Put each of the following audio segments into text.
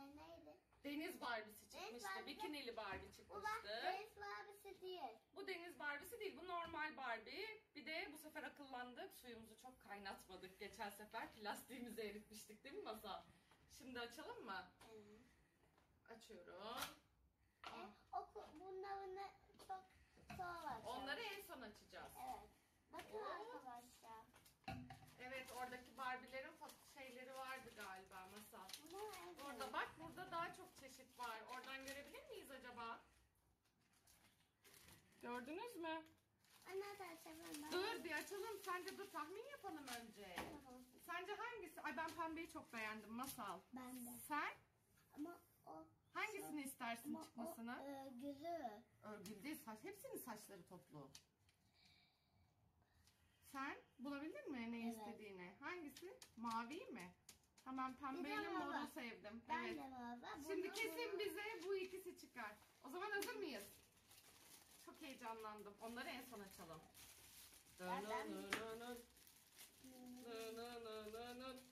neydi? Deniz Barbie'si çıkmıştı. Barbie. Bikinili Barbie Bu çıkmıştı. deniz abisi değil. Bu deniz Barbie'si değil, bu normal Barbie. Bir de bu sefer akıllandık, suyumuzu çok kaynatmadık. Geçen sefer plastiğimizi eritmiştik değil mi Masa? Şimdi açalım mı? Evet. Açıyorum. E, oku, bunların çok sonra Onları en son açacağız. Evet. Bakın Oo. arkadaşlar. Evet, oradaki Barbie'lerin fo- şeyleri vardı galiba Masa. Bunlar en son. Burada bak, burada daha çok çeşit var. Oradan görebilir miyiz acaba? Gördünüz mü? Anne açalım ben. Dur bir açalım. Sence dur tahmin yapalım önce. Tamam. Sence hangisi? Ay ben pembeyi çok beğendim Masal. Ben de. Sen Ama o hangisini istersin ama çıkmasını? o e, gözü. Örgül değil saç. Hepsinin saçları toplu. Sen bulabildin mi ne Evet. istediğini? Hangisi? Mavi mi? Hemen pembeyle moru sevdim. Ben evet. de baba. Şimdi bunu- kesin bize bu ikisi çıkar. O zaman hazır mıyız? Çok heyecanlandım. Onları en son açalım. Ben- ben-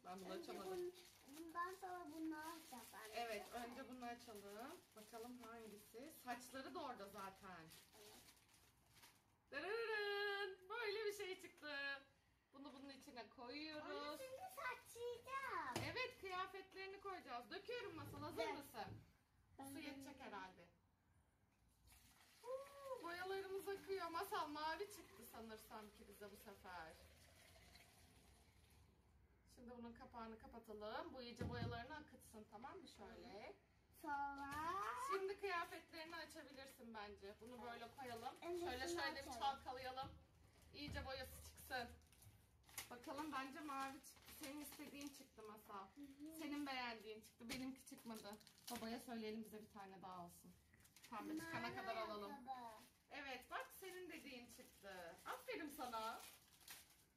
Ben bunu Önce açamadım. bun- bundan sonra bunu açacağız. anne. Evet, önce bunu açalım. Bakalım hangisi? Saçları da orada zaten. Dırırırın. Böyle bir şey çıktı. Bunu bunun içine koyuyoruz. şimdi saçlayacağım. Evet, kıyafetlerini koyacağız. Döküyorum masal. Hazır Evet. mısın? Ben Su de- yetecek herhalde. Uuu, boyalarımız akıyor. Masal mavi çıktı sanırsam ki bize bu sefer. Şimdi bunun kapağını kapatalım. Bu iyice boyalarını akıtsın tamam mı şöyle? Sonra Şimdi kıyafetlerini açabilirsin bence. Bunu böyle koyalım. Evet, Şöyle şöyle bir çalkalayalım. İyice boyası çıksın. Bakalım bence mavi çıktı. Senin istediğin çıktı Masal. Senin beğendiğin çıktı. Benimki çıkmadı. Babaya söyleyelim bize bir tane daha olsun. Pembe çıkana kadar alalım. ayakkabı. Evet bak senin dediğin çıktı. Aferin sana.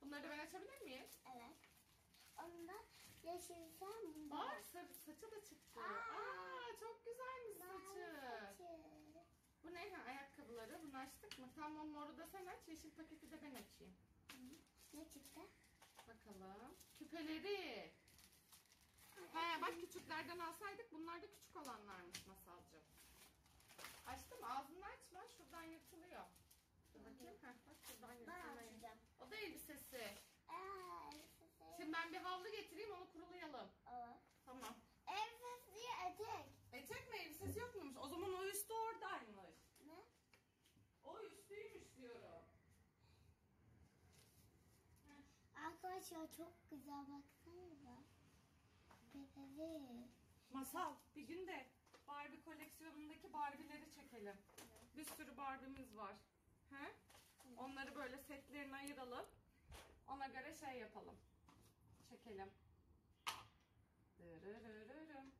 Bunları ben açabilir miyim? Evet. Onda yeşil sen bunda. Bak sa- saçı da çıktı. Aa. Aa, çok güzelmiş saçı. saçı. Bu ne? Ha, ayakkabıları. Bunu açtık mı? Tamam moru da sen aç. Yeşil paketi de ben açayım. Ne çıktı? Bakalım. Küpeleri. He bak küçüklerden alsaydık bunlar da küçük olanlarmış masalcığım. Açtım ağzını açma şuradan yırtılıyor. Dur bakayım. Heh, bak şuradan Ben yırtılıyor. açacağım. O da elbisesi. Elbisesi. Şimdi ben bir havlu getireyim onu kurulayalım. Evet. Tamam. Elbisesi etek. Etek mi elbisesi yok muymuş? O zaman o üstü oradaymış. Ne? O üstüymüş diyorum. Arkadaşlar çok güzel baksanıza. Bebeği. Masal bir gün de Barbie koleksiyonundaki Barbie'leri çekelim. Bir sürü Barbie'miz var. He? Onları böyle setlerine ayıralım. Ona göre şey yapalım. Çekelim. Dırırırırım.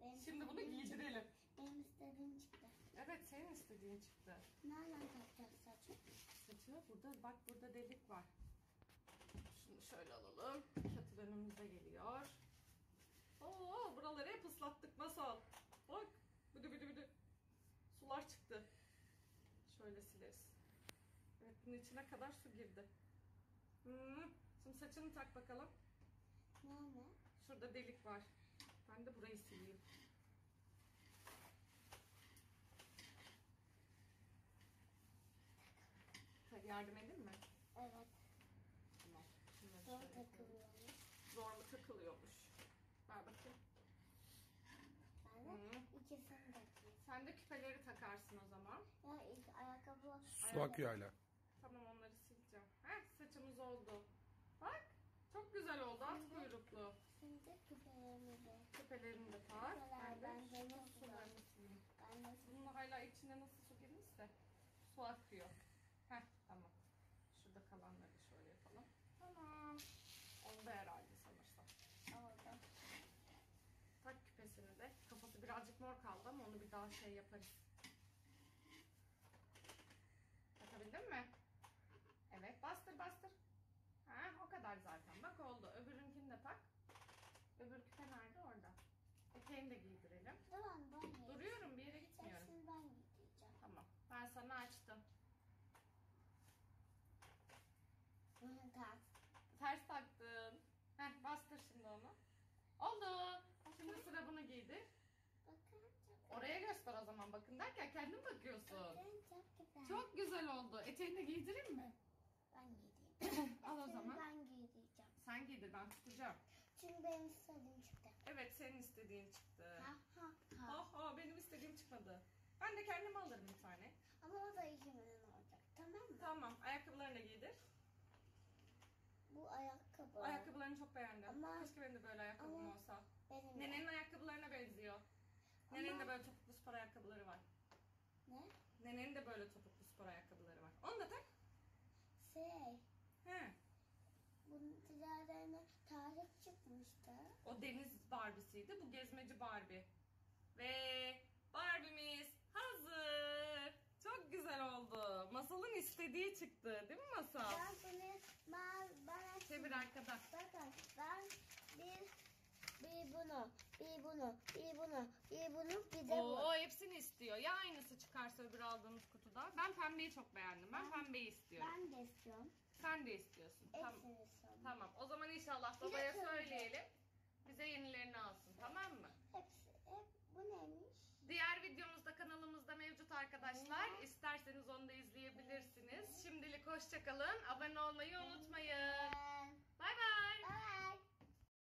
Benim Şimdi bunu istediğim giydirelim. çıktı. Benim istediğim çıktı. Evet senin istediğin çıktı. Nereden takacağız saçı? Saçı burada bak burada delik var. Şunu şöyle alalım. Katır önümüze geliyor. Oo buraları hep ıslattık masal. Bak bıdı bıdı bıdı. Sular çıktı. Sileriz. Evet bunun içine kadar su girdi. Hmm. Şimdi saçını tak bakalım. Nerede? Şurada delik var. Ben de burayı sileyim. Yardım edeyim mi? Evet. Tamam. Zor takılıyormuş. Zor mu takılıyormuş? Ver bakayım. Ben de ikisini takayım. Sen de küpeleri takarsın o zaman. Ya Su akıyor hala. Tamam onları sileceğim. Heh saçımız oldu. Bak çok güzel oldu at kuyruklu. Şimdi küpelerimi de. Küpelerini de tak. Küpeler Ben de nasıl sularını sileyim. Ben de Bunun hala içine nasıl su girmişse su akıyor. Heh tamam. Şurada kalanları şöyle yapalım. Tamam. Oldu herhalde sanırsam. orada. Tak küpesini de. Kafası birazcık mor kaldı ama onu bir daha şey yaparız. Takabildin mi? Evet bastır bastır. Ha o kadar zaten. Bak oldu. Öbürünkini de tak. Öbür küpe nerede? Orada. Eteğini de giydirelim. Dur ben ben Duruyorum bir yere gitmiyorum. Hepsini ben giyeceğim. Tamam. Ben sana açtım. Bunu tak. Ters taktın. Heh bastır şimdi onu. Oldu. Şimdi sıra bunu giydir. Göster o zaman bakın derken kendin bakıyorsun. Çok güzel. Çok güzel oldu. Eteğini de giydireyim mi? Ben giyeyim. Al o zaman. Ben giyeceğim. Sen giydir ben tutacağım. Çünkü benim istediğim çıktı. Evet senin istediğin çıktı. Ha ha ha. Aha benim istediğim çıkmadı. Ben de kendime alırım bir tane. Ama o da ikimizin olacak. Tamam mı? Tamam ayakkabılarını da giydir. Bu ayakkabı. Ayakkabılarını çok beğendim. Ama- Keşke benim de böyle ayakkabım ama- olsa. Benim. Nenenin ayakkabılarına benziyor. Ama- Nenenin de böyle topuklu spor ayakkabıları var. Ne? Nenenin de böyle topuklu spor ayakkabıları var. Onu da tak. Şey. He. Bunun ticaretine tarih çıkmıştı. O deniz Barbie'siydi. Bu gezmeci Barbie. Ve Barbie'miz hazır. Çok güzel oldu. Masalın istediği çıktı. Değil mi Masal? Ben bunu ben ben Çevir arkada. Bakın ben bir bir bunu, bir bunu, bir bunu, bir bunu, bir de Oo bu. hepsini istiyor. Ya aynısı çıkarsa öbür aldığımız kutuda. Ben pembeyi çok beğendim. Ben Ben- pembeyi istiyorum. Ben de istiyorum. Sen de istiyorsun. Tamam. Hepsini istiyorum. Tamam. O zaman inşallah Bir de babaya kırmızı. söyleyelim. Bize yenilerini alsın. Tamam mı? Hepsi, hep bu neymiş? Diğer videomuzda kanalımızda mevcut arkadaşlar. İsterseniz onu da izleyebilirsiniz. Şimdilik hoşçakalın. Abone olmayı unutmayın.